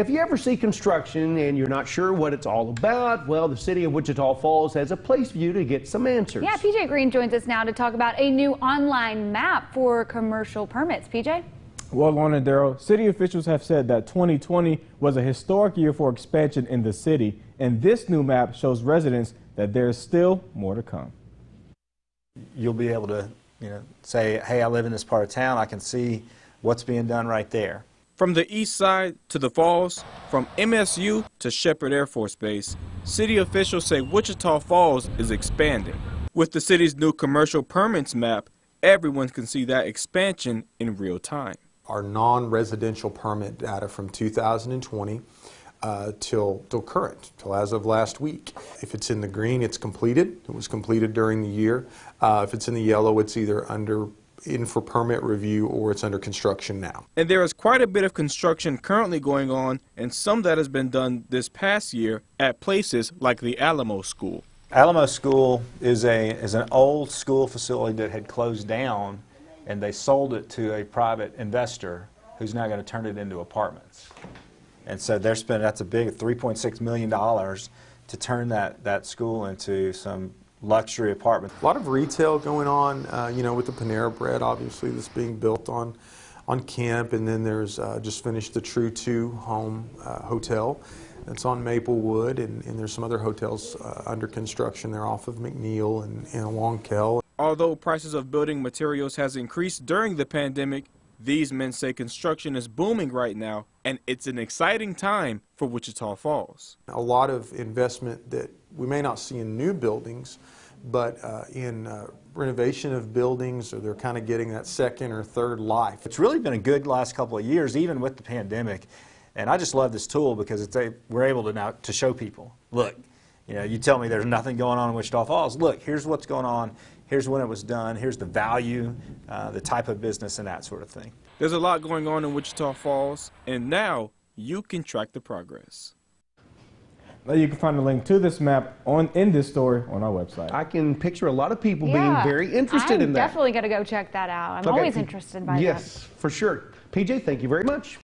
If you ever see construction and you're not sure what it's all about, well, the city of Wichita Falls has a place for you to get some answers. Yeah, PJ Green joins us now to talk about a new online map for commercial permits. PJ? Well, Lorna Daryl, city officials have said that 2020 was a historic year for expansion in the city, and this new map shows residents that there's still more to come. You'll be able to, you know, say, hey, I live in this part of town. I can see what's being done right there. From the east side to the falls, from MSU to Sheppard Air Force Base, city officials say Wichita Falls is expanding. With the city's new commercial permits map, everyone can see that expansion in real time. Our non-residential permit data from 2020 uh, till, till current, till as of last week. If it's in the green, it's completed. It was completed during the year. Uh, if it's in the yellow, it's either under in for permit review or it's under construction now. And there is quite a bit of construction currently going on and some that has been done this past year at places like the Alamo School. Alamo School is a is an old school facility that had closed down and they sold it to a private investor who's now going to turn it into apartments. And so they're spending that's a big 3.6 million dollars to turn that that school into some luxury apartment. A lot of retail going on, uh, you know, with the Panera Bread, obviously, that's being built on on Kemp. and then there's uh, just finished the True Two Home uh, Hotel. That's on Maplewood, and, and, there's some other hotels uh, under construction there off of McNiel and, and along Kell. Although prices of building materials has increased during the pandemic, these men say construction is booming right now, and it's an exciting time for Wichita Falls. A lot of investment that we may not see in new buildings, but uh, in uh, renovation of buildings, or they're kind of getting that second or third life. It's really been a good last couple of years, even with the pandemic. And I just love this tool because it's a, we're able to now to show people, look, you know, you tell me there's nothing going on in Wichita Falls. Look, here's what's going on. Here's when it was done. Here's the value, uh, the type of business, and that sort of thing. There's a lot going on in Wichita Falls, and now you can track the progress. Now you can find a link to this map on in this story on our website. I can picture a lot of people yeah, being very interested I'm in that. definitely going to go check that out. I'm okay. always interested by yes, that. Yes, for sure. PJ, thank you very much.